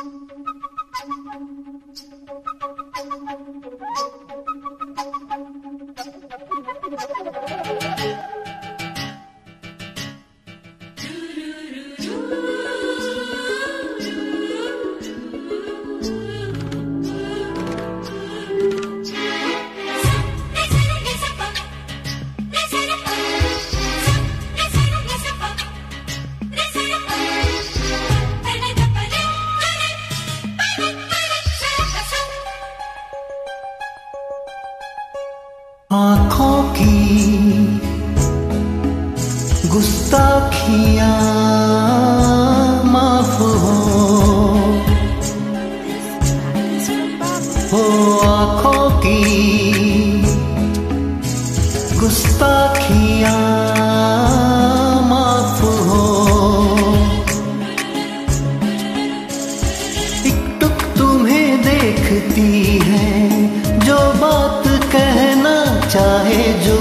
Thank you. आँखों की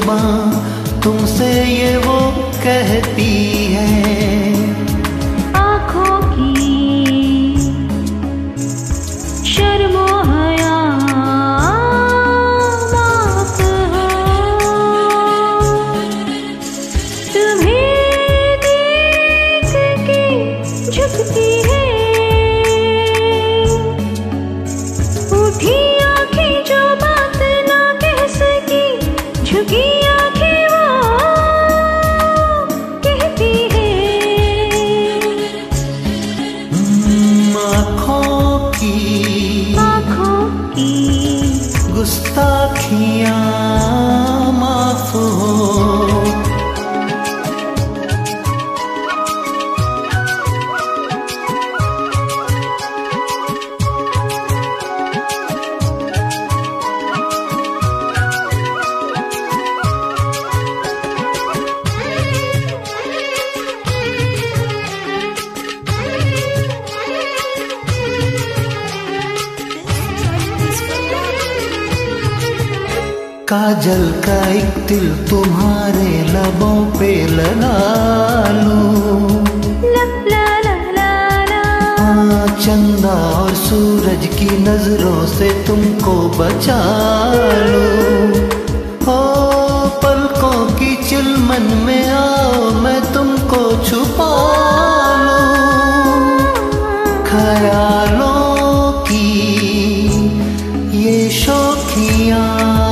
जुबा तुमसे ये वो कहती है। काजल का एक तिल तुम्हारे लबों पे लगा लूँ। हाँ, चंदा और सूरज की नज़रों से तुमको बचा लूँ। हो पलकों की चिलमन में आओ मैं तुमको छुपा लूँ। ख्यालों की ये शौकियाँ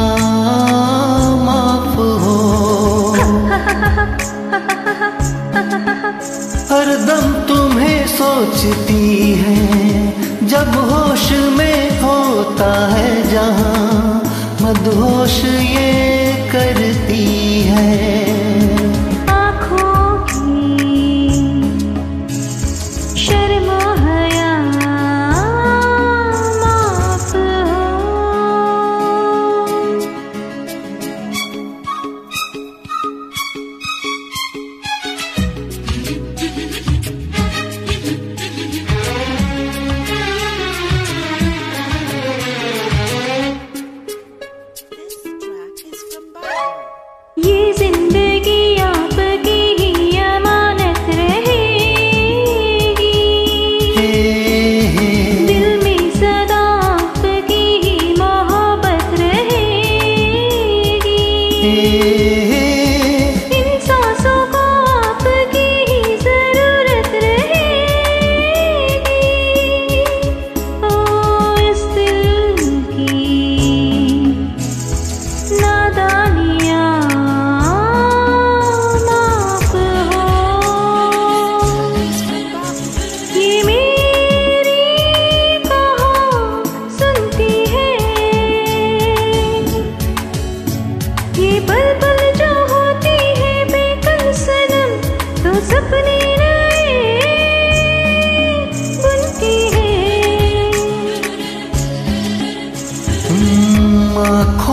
हरदम तुम्हें सोचती है जब होश में होता है जहाँ मदहोश ये まこ